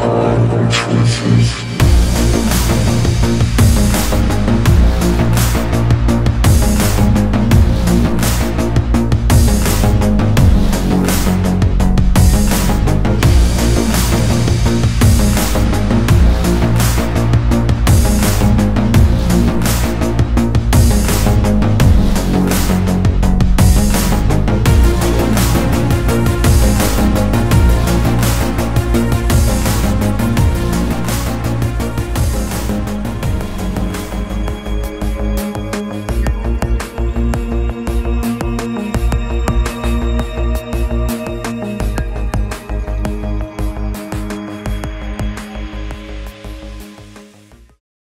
all our choices.